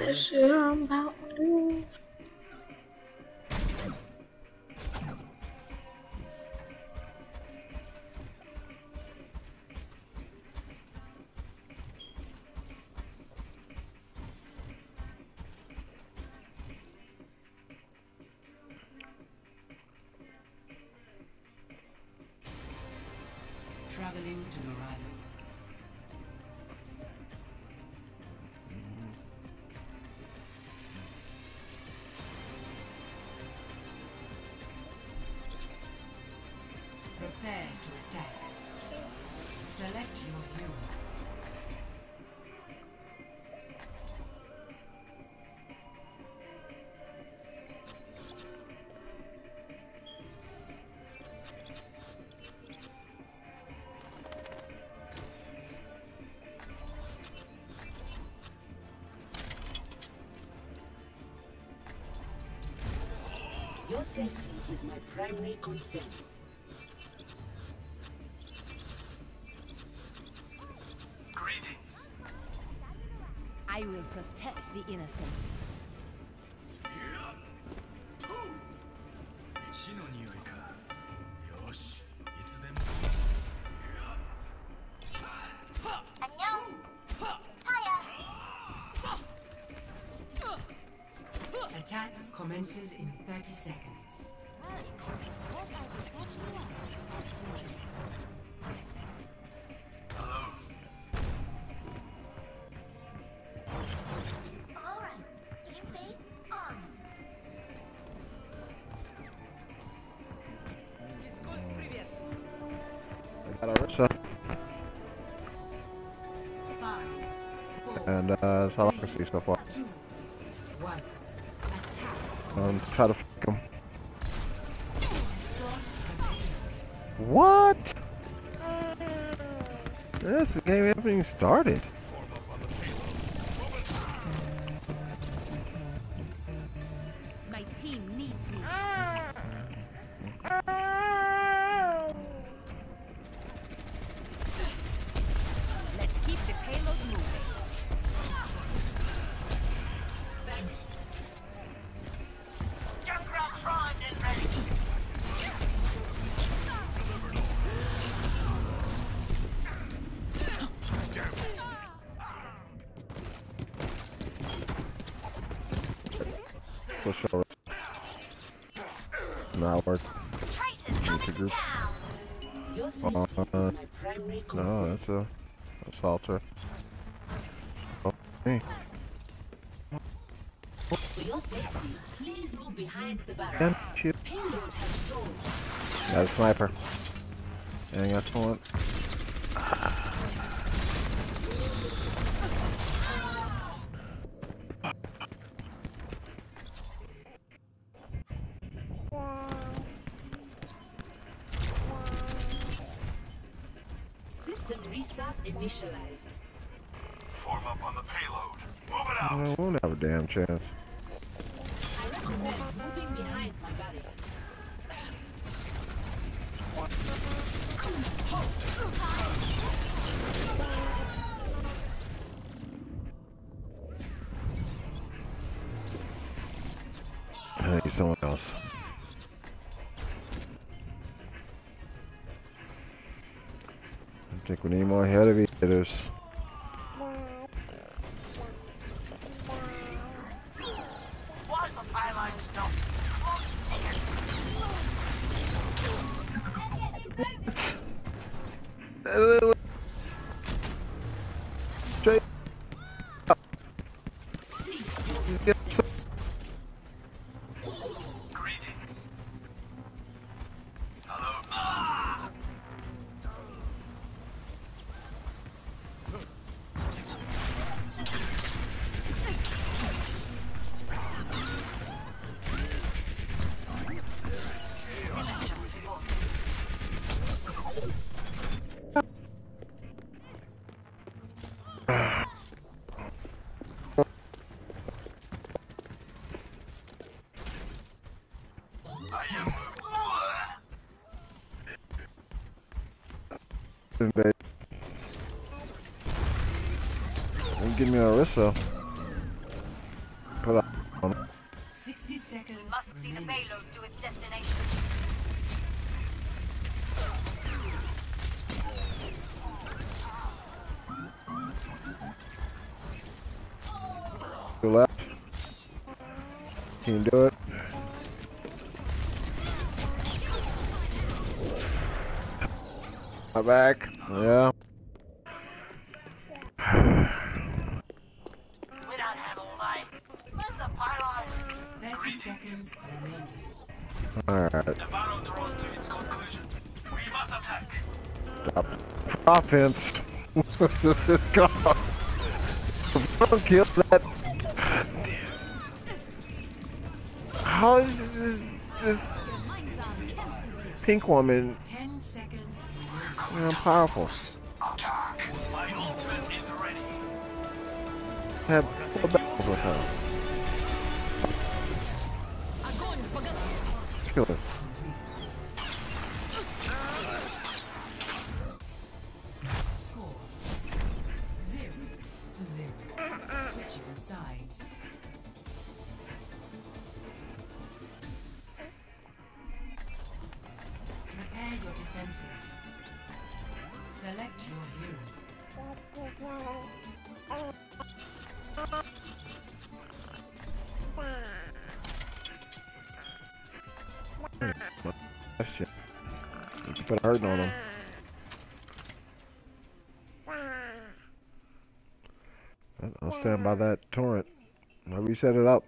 that shit I'm about to do. Traveling to Dorado. Your safety is my primary concern. Greetings. I will protect the innocent. Commences in 30 seconds. I got Orisa. Five, four, And uh, that's all I see so far. Um, try to fuck him. What? This game hasn't even started. My team needs me. Not worth. Group. Uh. No, that's a assaulter. Oh, hey. For your safety, please move behind the. Got a sniper. And got someone. Initialized. Form up on the payload. Move it out. I won't have a damn chance. I recommend moving behind my barrier. I need someone else. I think we need more heavy hitters. Straight baby. Don't give me a Orisa. seconds Must see the payload to its destination. Go left. Can you do it? My back. Yeah. We don't have all night. Where's the pylon? 30 seconds remaining. Alright. The battle draws to its conclusion. We must attack. Stop. Offense. Let's go. Don't kill that. How is this, this pink woman 10 seconds know, powerful? Have four battles with her. Kill it. Question. You put a hurting on him. I'll stand by that torrent. I'll reset it up.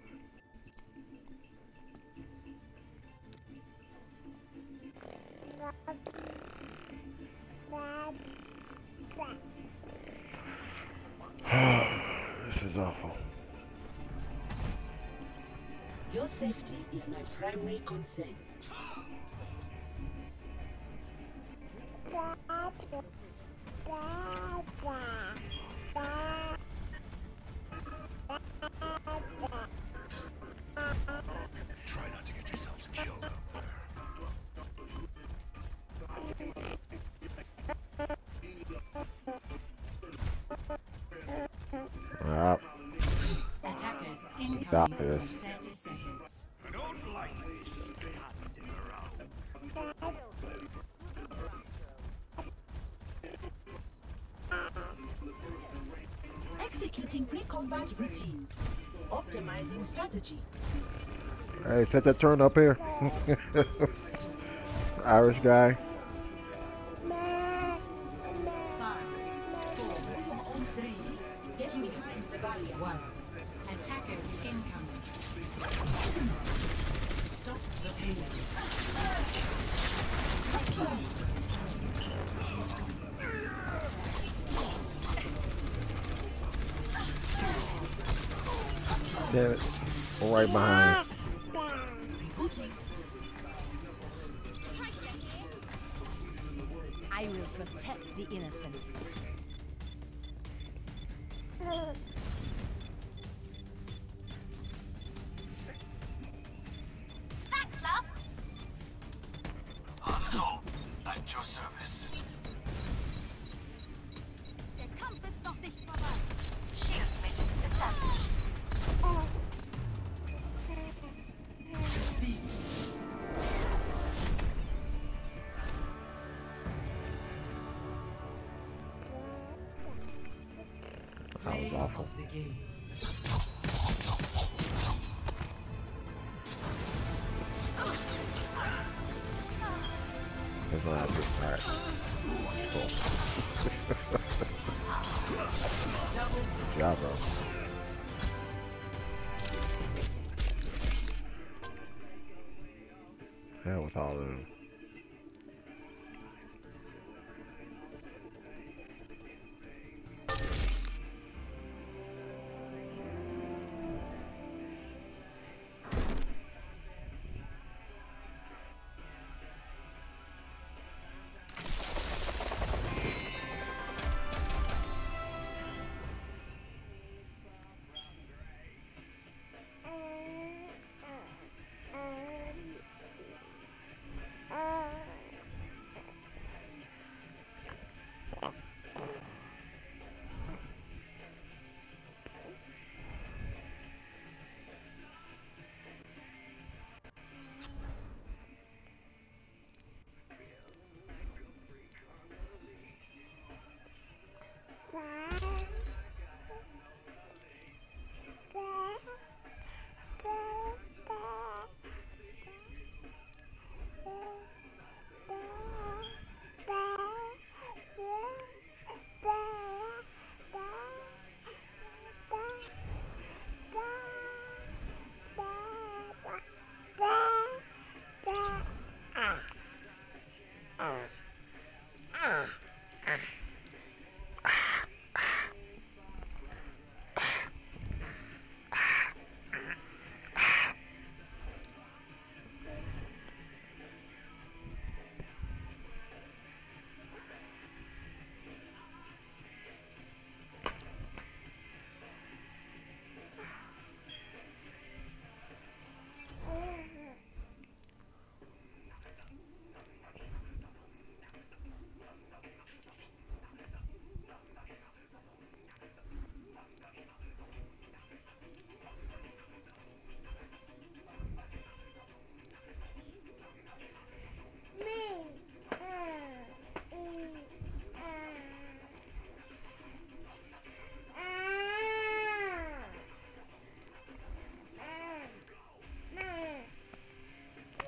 Is awful. Your safety is my primary concern. Standing around. Executing pre-combat routines. Optimizing strategy. Hey, set that turn up here. Irish guy. Five, four, three, Get behind the barrier. one. Attackers Damn it. Right behind. I will protect the innocent. Of the game. Alright. Cool. Good job, bro. Hell with all of them.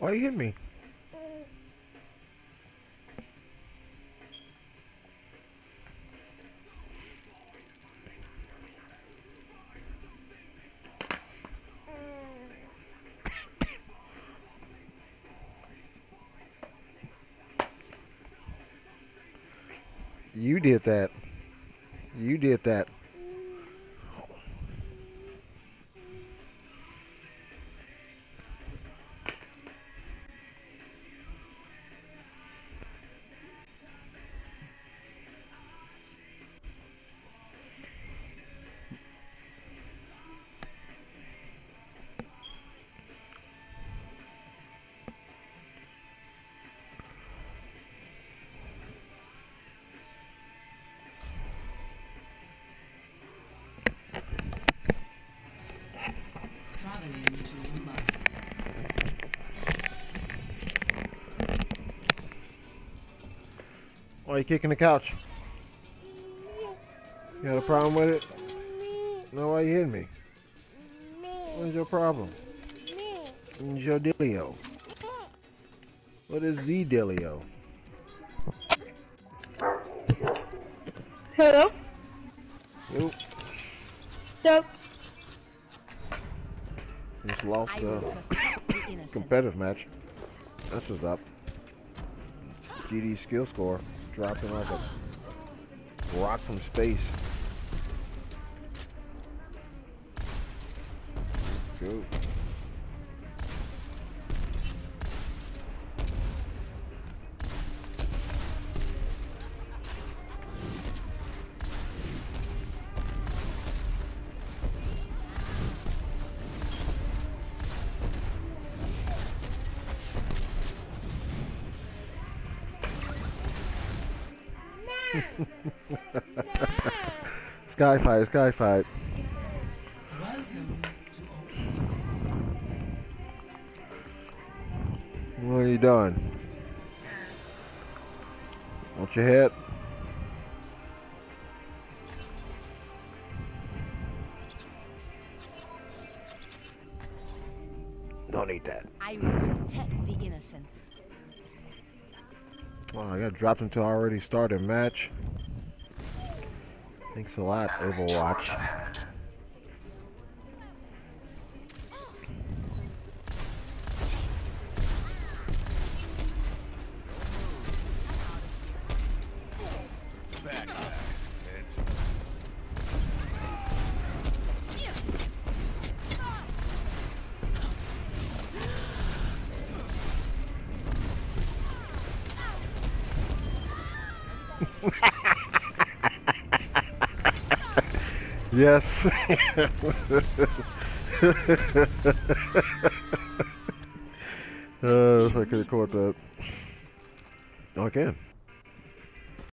Why are you hit me? You did that. You did that. Why you kicking the couch? You got a problem with it? No, why you hitting me? What's your problem? What's your dealio? What is the dealio? Hello? Nope. Yep. Just lost I the will protect the innocent. competitive match. That's what's up. GD skill score dropping like a rock from space. Sky fight, sky fight. What are you doing? Want your head? Don't eat that. I will protect the innocent. Wow, I got dropped into already started match. Thanks a lot, Overwatch. Yes. uh, if I could caught that. Oh, I can.